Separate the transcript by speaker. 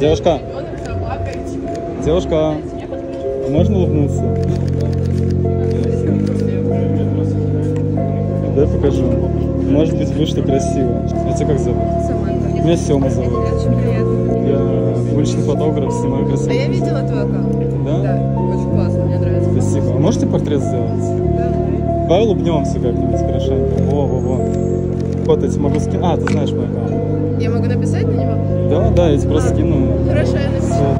Speaker 1: Девушка, девушка, можно улыбнуться? Дай покажу. Может быть, вы что красиво. А тебя как зовут?
Speaker 2: Саманта.
Speaker 1: Меня Сема зовут.
Speaker 2: Очень приятно.
Speaker 1: Я уличный фотограф, снимаю
Speaker 2: А
Speaker 1: красиво.
Speaker 2: я видела твой аккаунт.
Speaker 1: Да?
Speaker 2: Да, очень классно, мне нравится.
Speaker 1: Спасибо. А можете портрет сделать?
Speaker 2: Давай.
Speaker 1: Давай улыбнемся как-нибудь хорошенько. Во-во-во. Вот эти могу скинуть. А, ты знаешь мой аккаунт.
Speaker 2: Я могу написать на него?
Speaker 1: Да, да, я тебе просто скину.
Speaker 2: Хорошо, я напишу.